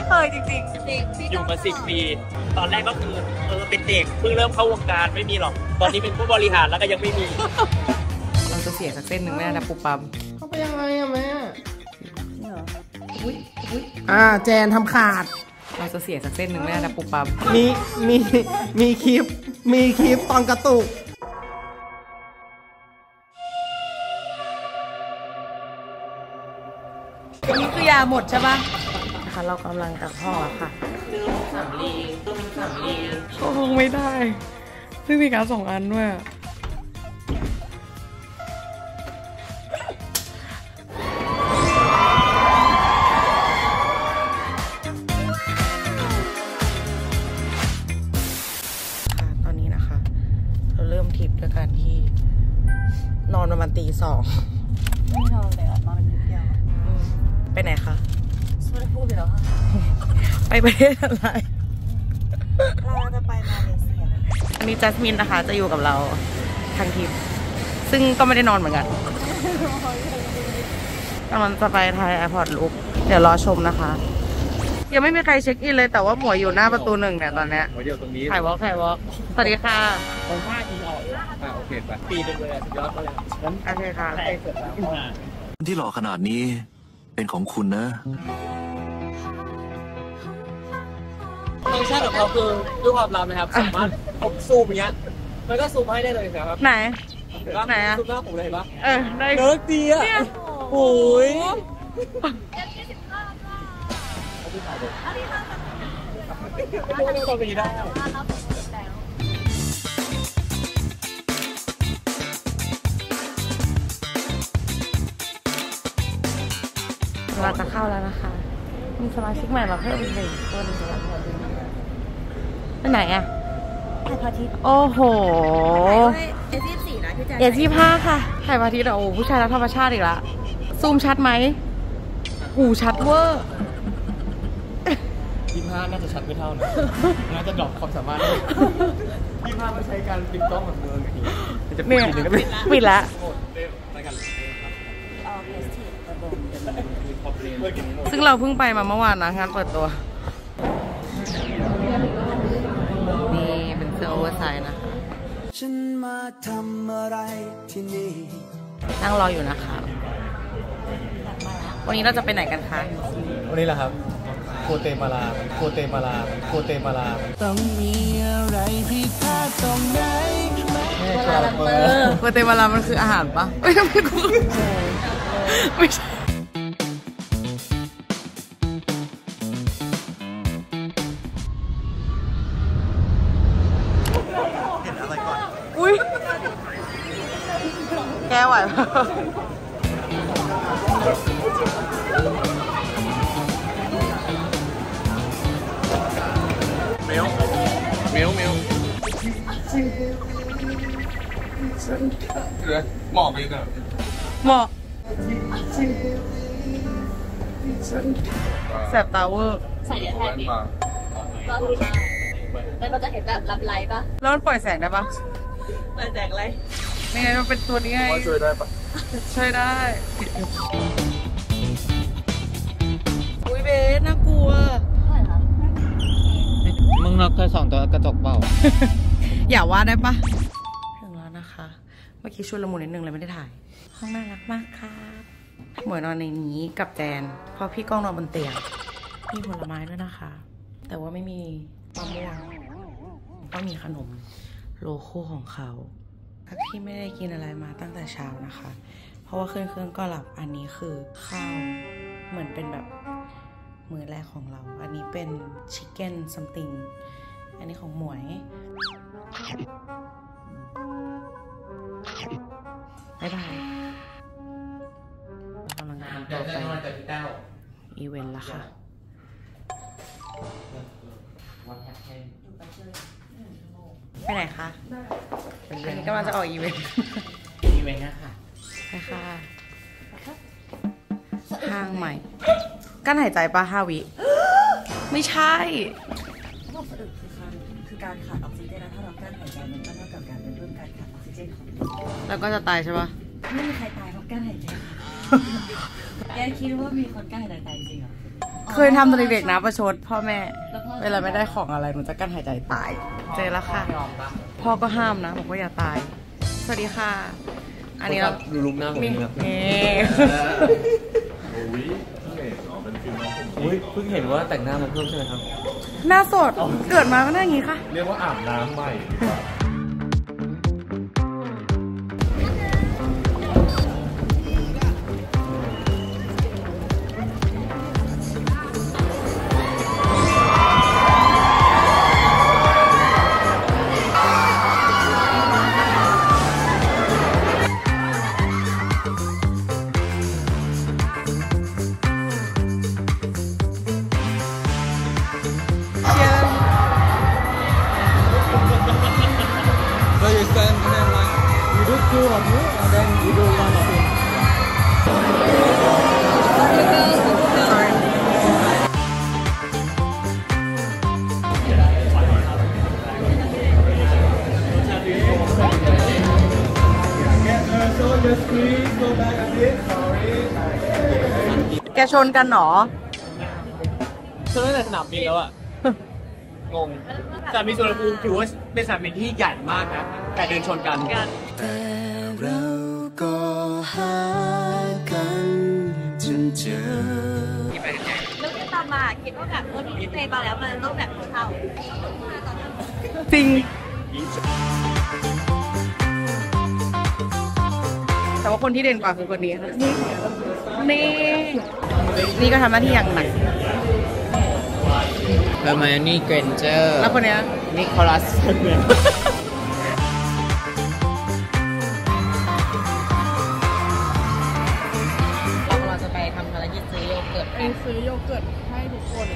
ไม่เคยจริงจริงพี่อยู่มาต้สิบปี ตอนแรกก็คือเออเป็นเด็กเพิ่งเริ่มเข้าวงการไม่มีหรอก ตอนนี้เป็นผู้บริหารแล้วก็ยังไม่มีๆเราจะเสียสักเส้นหนึ่งไม่ได้นะปุ๊บปั๊มเข้าไปยังไงอะแม่อ่าแจนทำขาด เราจะเสียสักเส้นหนึ่งไม่ได้นะปุ๊บปั๊มมีมีมีคลิปมีคลิปตอนกระตุกอันนี้คือยาหมดใช่ปะ นะคะ เรากำลังกลับห้องแล้วค่ะก็คงไม่ได้ ซึ่งมีการดสองอันด้วยอะค่ะตอนนี้นะคะเราเริ่มทริปด้วยการที่นอนประมาณตีสอง ไม่นอนเลยอะนอนนิดเดียวอืมไปไหนคะไม่ได้ พูดไปแล้วค่ะไปประเทศอะไร เราจะไปมาเลเซียอันนี้จัสมินนะคะ จะอยู่กับเราทั้งทริปซึ่งก็ไม่ได้นอนเหมือนกันกำลังจะไปถ่าย airport look เดี๋ยวรอชมนะคะ ยังไม่มีใครเช็คอินเลยแต่ว่าหมวยอยู่หน้าประตูหนึ่งเนี่ยตอนเนี้ยเดี๋ยวตรงนี้ถ่าย vlog ถ่าย vlogสวัสดีค่ะผมว่าอีออกอ่าโอเคไปปีหนึงเลยอะสุดยอดไปเลยงั้นโอเคค่ะให้เสร็จแล้วอ่าที่หล่อขนาดนี้เป็นของคุณนะ ฟังก์ชันของเขาคือด้วยความลับนะครับ สามารถผมซูมอย่างเงี้ย มันก็ซูมให้ได้เลยนะครับไหนเห็นปะไหนอะ ซูมหน้าผมเลยเห็นปะเออได้เลิกดีอะเนี่ย โอ้ยไม่ได้ตอนนี้ได้เราจะเข้าแล้วนะคะ มีสมาชิกใหม่มาเพิ่มอีกหนึ่งคนไปไหนอะถ่ายพระอาทิตย์โอ้โหเอสยี่สี่นะพี่แจ๊เอยี่ห้าค่ะถ่ายพระอาทิตย์อะโอ้ผู้ชายรักธรรมชาติอีกละ ซูมชัดไหมหูชัดเวอร์ยี่ห้าน่าจะชัดไม่เท่านะ น่าจะดรอปความสามารถยี่ห้ามันใช้การปิดกล้องแบบเมืองอย่างนี้มันจะปิดเนี่ยทีนึงก็ปิดปิดแล้วโหมดเร็วไปกันเลยครับเอาเพสทีระ ซึ่งเราเพิ่งไปมาเมื่อวานนะงานเปิดตัว นี่เป็นเสื้อโอเวอร์ไซส์นะคะฉันมาทำอะไรที่นี่นั่งรออยู่นะคะ วันนี้เราจะไปไหนกันคะ วันนี้แหละครับ โคเตมาลา โคเตมาลา โคเตมาลา ต้องมีอะไรผิดพลาดตรงไหนไหมไม่ใช่ครับเออเวเตมาลามันคืออาหารปะไม่ไม่กูไม่ใช่เห็นอะ ไรก่อนอุ้ยแกไหวปะเมลเมลเมลเหลือหมอกอีกอะเหมาะ แสบตาเวอร์ใส่เดี๋ยวแทนดิก็ดูได้แล้วก็จะเห็นแบบรับไลฟ์ปะแล้วมันปล่อยแสงได้ปะมาแจกไลฟ์นี่ไงมันเป็นตัวนี้ไงช่วยได้ปะช่วยได้อุ้ยเบสน่ากลัวเท่าไหร่คะมึงเราเคยส่องตัวกระจกเปล่าอย่าว่าได้ปะ เมื่อกี้ชวนละมุนนิดนึงเลยไม่ได้ถ่าย ห้องน่ารักมากครับหมวยนอนในนี้กับแจนเพราะพี่ก้องนอนบนเตียง มีผลไม้ด้วยนะคะ แต่ว่าไม่มีมะม่วงก็มีขนมโลโก้ของเขาถ้าพี่ไม่ได้กินอะไรมาตั้งแต่เช้านะคะ เพราะว่าขึ้นเครื่องก็หลับอันนี้คือข้าวเหมือนเป็นแบบมื้อแรกของเรา อันนี้เป็นชิคเก้นซัมติงอันนี้ของหมวย บ๊ายบายเรากำลังทำตัวไปอีเวนต์ละค่ะ ไปไหนคะอันนี้กำลังจะออก event event นะค่ะไปค่ะห้างใหม่ กลั้นหายใจปะห้าวิ ไม่ใช่เขาบอกสะอึกคือการคือการขาดออกซิเจนนะถ้าเรากลั้นหายใจมันก็เท่ากับการเป็นเรื่องการขาด ออกซิเจนของเราแล้วก็จะตายใช่ปะไม่มีใครตายเพราะกั้นหายใจแกคิดว่ามีคนกั้นหายใจตายจริงเหรอ เคยทำตอนเด็กๆนะประชดพ่อแม่เวลาไม่ได้ของอะไรหนูจะกั้นหายใจตาย เจอแล้วค่ะ พ่อก็ห้ามนะบอกว่าอย่าตาย สวัสดีค่ะ อันนี้เราดูลุกหน้าผมมีนี่ครับนี่อุ้ยเพิ่งเห็นว่าแต่งหน้ามาเพิ่มใช่ไหมครับ หน้าสด เกิดมาก็หน้าอย่างนี้ค่ะ เรียกว่าอาบน้ำใหม่ดีกว่า So you stand and then like you do two of you and then you do one of him. So just please go back a bit. Sorry. แกชนกันเหรอ เธอตั้งแต่สนามบินแล้วอะ งงสนามบินสุวรรณภูมิถือว่าเป็นสนามบินที่ใหญ่มากนะแต่เดินชนกัน แต่เราก็หากันจนเจอแล้วที่ตามมาคิดว่าแบบคนที่เพลงมาแล้วมันต้องแบบเท่าจริงแต่ว่าคนที่เด่นกว่าคือคนนี้ค่ะนี่นี่นี่ก็ทำหน้าที่อย่างหนัก เ e อร์มายนี่เกรนเจอร์แล้วคนเนี้ยนิโคลัสเราจะไปทำภารกิจซื้อโยเกิร์ตไปซื้อโยเกิร์ตให้ทุกคน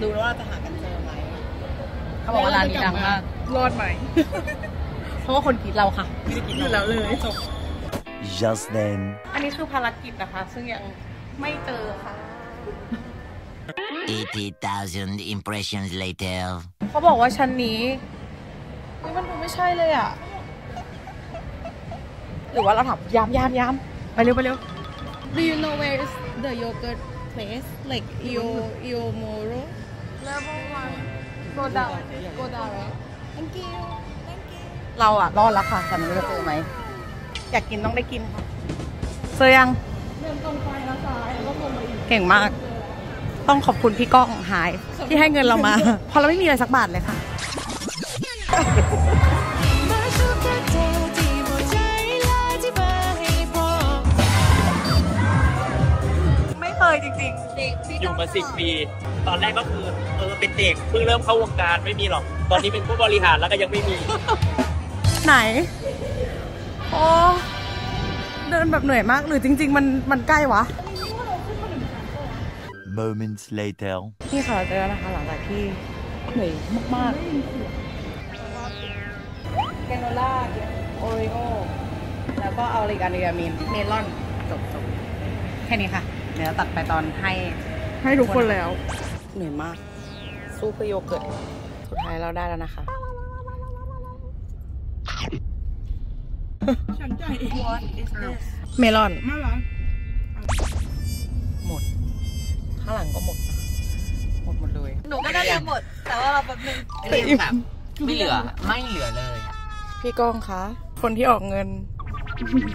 ดูแล้วว่าจะหากันเจอไหมเขาบอกว่าร้านนี้ดังมากรอดไหมเพราะว่าคนกินเราค่ะไม่ได้กินอยู่แล้วเลยจบ just then อันนี้คือภารกิจนะคะ ซึ่งยังไม่เจอค่ะ 80,000 impressions later. เขาบอกว่าชั้นนี้เฮ้ยมันดูไม่ใช่เลยอะ หรือว่าเราถามย้ำย้ำย้ำไปเร็วไปเร็ว Do you know where is the yogurt place like Io Iomoro level one go down go down right thank you thank you เราอะรอดแล้วค่ะแต่ไม่รู้จะเจอไหมอยากกินต้องได้กินค่ะเจอยังเดินตรงไปแล้วซ้ายแล้วก็ตรงไปอีกเก่งมาก ต้องขอบคุณพี่ก้องหายที่ให้เงินเรามาเพราะเราไม่มีอะไรสักบาทเลยค่ะไม่เคยจริงอยู่มาสิบปี ตอนแรกก็คือเออเป็นเด็กเพิ่งเริ่มเข้าวงการไม่มีหรอก ตอนนี้เป็นผู้บริหารแล้วก็ยังไม่มีๆไหนโอ้เดินแบบเหนื่อยมากหรือจริง ๆ มันมันใกล้วะ moments later นี่ค่ะเราเจอแล้วนะคะหลังจากที่เหนื่อยมากๆแกโนล่าโอริโอแล้วก็เอาอะไรอีกอันหนึงอะมีนเมลอนจบจบแค่นี้ค่ะ เดี๋ยวตัดไปตอนให้ให้ทุกคนแล้ว เหนื่อยมาก สู้เพื่อโยเกิร์ตสุดท้ายเราได้แล้วนะคะ What is this เมลอนหม ก็หมดนะหมดหมดเลย หนูก็ได้ทั้งหมด แต่ว่าเราแบบนึงแบบไม่เหลือไม่เหลือเลย พี่ก้องคะ คนที่ออกเงิน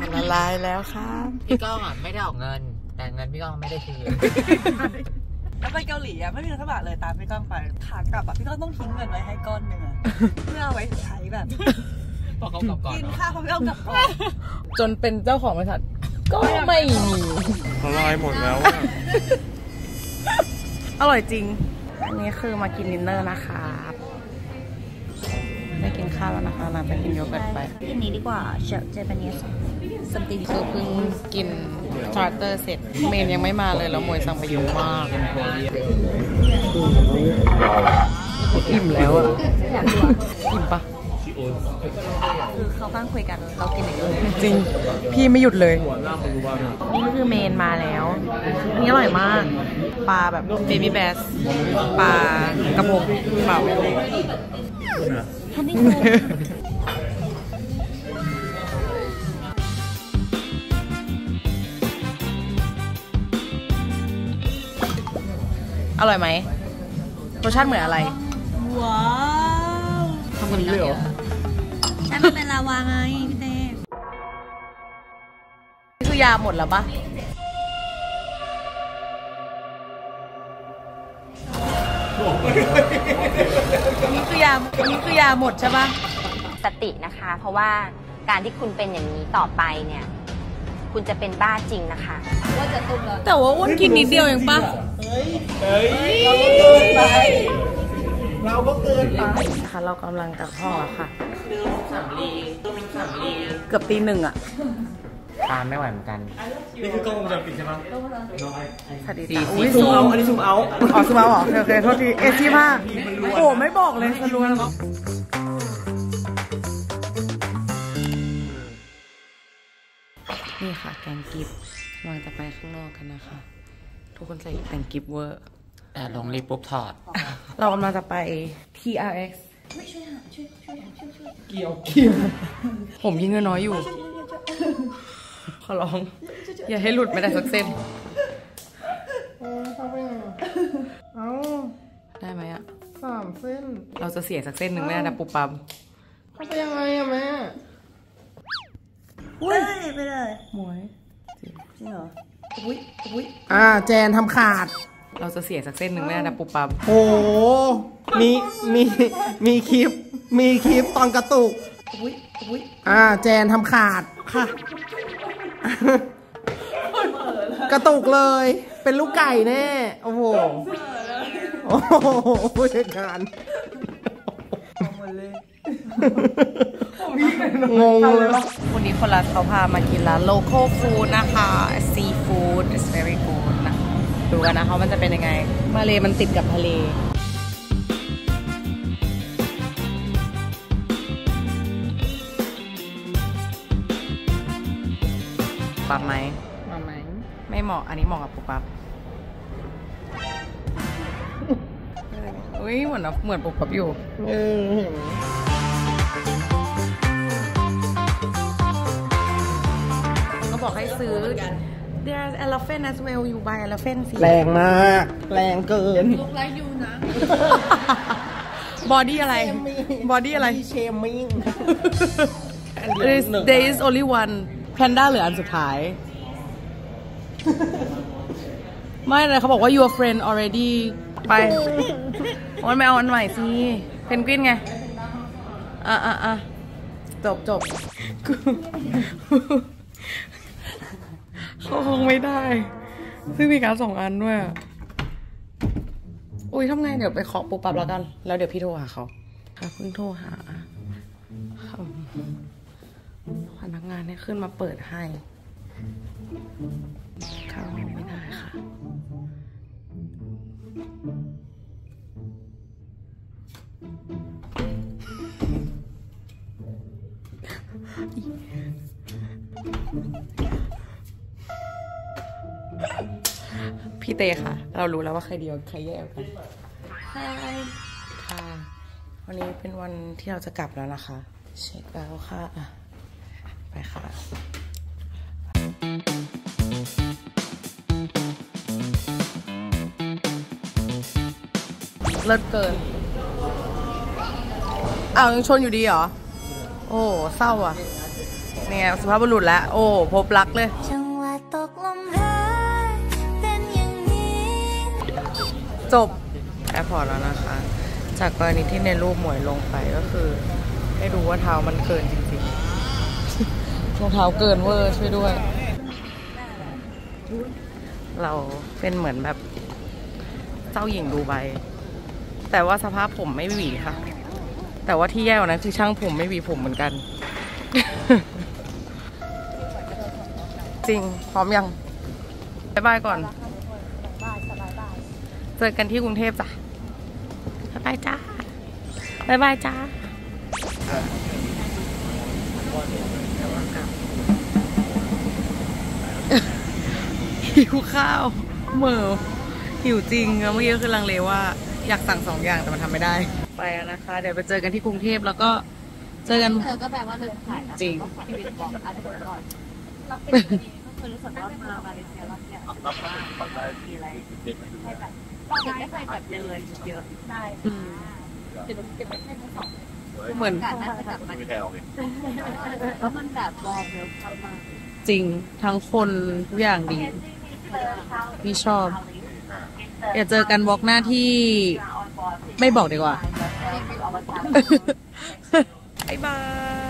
มันละลายแล้วค่ะ พี่ก้องอะไม่ได้ออกเงิน แต่เงินพี่ก้องไม่ได้คืนแล้วไปเกาหลีอะไม่มีเงินสักบาทเลยตามพี่ก้องไปขากลับอะพี่ก้องต้องทิ้งเงินไว้ให้ก้อนหนึ่งอะเพื่อเอาไว้ใช้แบบพอเขากลับก่อนกินเนาะข้าวเขาไม่เอากลับก่อนจนเป็นเจ้าของบริษัทก็ไม่มีละลายหมดแล้วอะ อร่อยจริง อันนี้คือมากินดินเนอร์นะคะได้กินข้าวแล้วนะคะหลังจากกินโยเกิร์ตไปอันนี้ดีกว่าเชฟเจแปนิส something คือเพิ่งกิน starter เสร็จ main ยังไม่มาเลยแล้วหมวยสั่งไปเยอะมากอิ่มแล้วอะอิ่มปะ คือเขานั่งคุยกันเรากินอย่างเดียวเลยจริง พี่ไม่หยุดเลย นี่ก็คือ main มาแล้ว นี่อร่อยมาก ปลาแบบ baby bassปลากระพงเปล่าออร่อยไหมรสชาติเหมือนอะไร ว้าว ทำกันเลยเหรอ ใช่มันเป็นลาวาไงพี่เต้นี่คือยาหมดแล้วปะนี่คือยานี่คือยาหมดใช่ปะสตินะคะ เพราะว่าการที่คุณเป็นอย่างนี้ต่อไปเนี่ย คุณจะเป็นบ้าจริงนะคะแต่ว่าอ้วนกินนิดเดียวเองปะเราก็ เกินไปค่ะเรากำลังกลับห้องแล้วค่ะเกือบตีหนึ่งอะตามไม่ไหวเหมือนกัน นี่คือกล้องวงจรปิดใช่ปะสวัสดีสี่จ้ะสิบอุ้ยซูซูมมเอาอันนี้ซูมเอาอ๋อซูมเอาเหรอโอเคโอเคโทษทีเอซี่ผ้าโอ้ไม่บอกเลยสรุปนี่ค่ะแกงกิฟต์กำลังจะไปข้างนอกกันนะคะ ทุกคนใส่แกงกิฟต์เวอร์ แต่ลงรีบปุ๊บถอด เรากำลังจะไป TRX เกี่ยวเกี่ยวผมยิ่งน้อยๆอยู่ ขอร้อง อย่าให้หลุดไม่ได้สักเส้นเอ้าได้ไหมอะสามเส้น เราจะเสียสักเส้นหนึ่งไม่ได้นะปุบปั๊มเขาไปยังไงอะแม่อุ้ยไปเลยหมวยจริงเหรออุ้ยอุ้ยอ่าแจนทำขาด เราจะเสียสักเส้นหนึ่งไม่ได้นะปุบปั๊มโห มี มี มีคลิป มีคลิปตอนกระตุก อุ้ยอุ้ยอ่า แจนทำขาดค่ะ กระตุกเลย เป็นลูกไก่แน่ โอ้โห โอ้โหผู้จัดการงงเลยวันนี้คนละเขาพามากินร้าน local food นะคะ seafood is very good นะ ดูกันนะคะว่ามันจะเป็นยังไง มาเลมันติดกับทะเลปั๊บไหมมาไหมไม่เหมาะอันนี้เหมาะกับปุ๊บปั๊บอุ้ยเหมือนเหมือนปุ๊บปั๊บอยู่เออเห็นก็บอกให้ซื้อ there's elephant as well you buy elephant สิ แรงมาก แรงเกินบอดี้อะไรบอดี้อะไร เชมิง there is there is only one panda เหลืออันสุดท้าย ไม่เลยเขาบอกว่า your friend already ไปวันไม่เอาอันใหม่สิเพนกวินไง อะอะอะจบจบ เขาคงไม่ได้ ซึ่งมีการสองอันด้วยอุ้ยทำไงเดี๋ยวไปเคาะปุ๊บปับแล้วกัน แล้วเดี๋ยวพี่โทรหาเขาค่ะเพิ่งโทรหาเขาพนักงานเนี่ยขึ้นมาเปิดให้เข้าไม่ได้ค่ะ พี่เตค่ะ เรารู้แล้วว่าใครเดียวใครแย่กันค่ะ วันนี้เป็นวันที่เราจะกลับแล้วนะคะ เช็คแล้วค่ะอะ ไปค่ะ เลิศเกิน อ้าวยังชนอยู่ดีเหรอ โอ้เศร้าอะ เนี่ยสุภาพบุรุษแล้ว โอ้พบรักเลย จบ airport แล้วนะคะ จากกรณีที่ในรูปหมวยลงไปก็คือ ให้ดูว่าเท้ามันเกินจริงๆรองเท้าเกินเวอร์ช่วยด้วย เราเป็นเหมือนแบบเจ้าหญิงดูไบแต่ว่าสภาพผมไม่หวีค่ะ แต่ว่าที่แย่กว่านั้นคือช่างผมไม่หวีผมเหมือนกัน จริง พร้อมยังบายบายก่อน เจอกันที่กรุงเทพจ้ะบ๊ายบายจ้าบ๊ายบายจ้าหิวข้าวเหมื่อหิวจริงแล้วเมื่อกี้ก็คือลังเลว่าอยากสั่งสองอย่างแต่มันทำไม่ได้ ไปแล้วนะคะ เดี๋ยวไปเจอกันที่กรุงเทพแล้วก็เจอกันเธอก็แปลว่าเลิกถ่ายนะจริงพี่วินบอกอันนี้ก่อนเราเป็นคนนี้ก็ คือรู้สึกว่ามามาเลเซียรอบเนี้ยรักมีอะไรให้แบบเด็กไม่เคยแบบเดินเยอะได้เดี๋ยวเก็บไว้ให้ทั้งสองเหมือนการน่าจะกลับมาเลยแล้วมันแบบวอร์มเร็วมากจริงทั้งคนทุกอย่างดีพี่ชอบอย่าเจอกันวอล์กหน้าที่ไม่บอกดีกว่า บ๊ายบาย